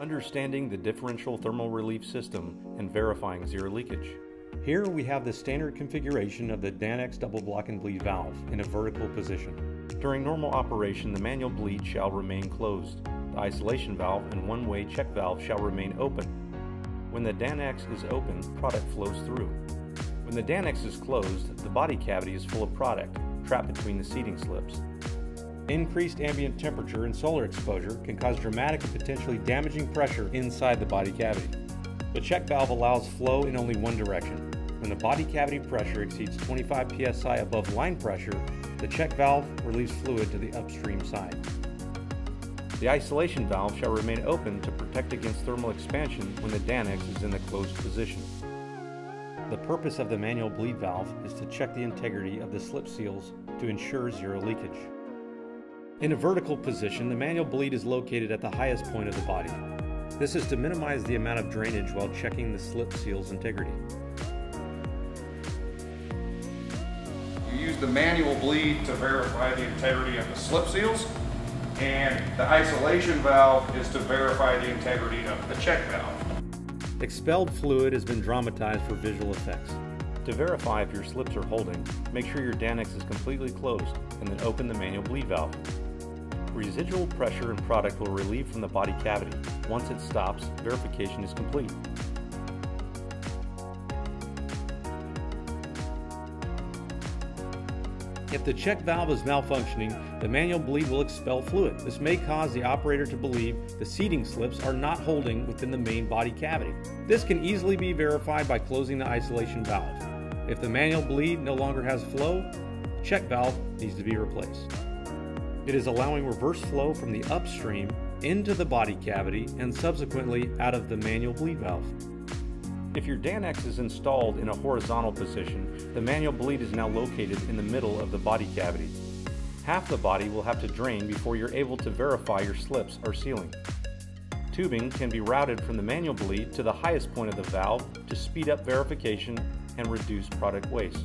understanding the differential thermal relief system, and verifying zero leakage. Here we have the standard configuration of the DAN-EX double block and bleed valve in a vertical position. During normal operation, the manual bleed shall remain closed. The isolation valve and one-way check valve shall remain open. When the DAN-EX is open, product flows through. When the DAN-EX is closed, the body cavity is full of product, trapped between the seating slips. Increased ambient temperature and solar exposure can cause dramatic and potentially damaging pressure inside the body cavity. The check valve allows flow in only one direction. When the body cavity pressure exceeds 25 psi above line pressure, the check valve relieves fluid to the upstream side. The isolation valve shall remain open to protect against thermal expansion when the DAN-EX is in the closed position. The purpose of the manual bleed valve is to check the integrity of the slip seals to ensure zero leakage. In a vertical position, the manual bleed is located at the highest point of the body. This is to minimize the amount of drainage while checking the slip seal's integrity. You use the manual bleed to verify the integrity of the slip seals, and the isolation valve is to verify the integrity of the check valve. Expelled fluid has been dramatized for visual effects. To verify if your slips are holding, make sure your DAN-EX is completely closed and then open the manual bleed valve. Residual pressure and product will relieve from the body cavity. Once it stops, verification is complete. If the check valve is malfunctioning, the manual bleed will expel fluid. This may cause the operator to believe the seating slips are not holding within the main body cavity. This can easily be verified by closing the isolation valve. If the manual bleed no longer has flow, check valve needs to be replaced. It is allowing reverse flow from the upstream into the body cavity and subsequently out of the manual bleed valve. If your DAN-EX is installed in a horizontal position, the manual bleed is now located in the middle of the body cavity. Half the body will have to drain before you're able to verify your slips are sealing. Tubing can be routed from the manual bleed to the highest point of the valve to speed up verification and reduce product waste.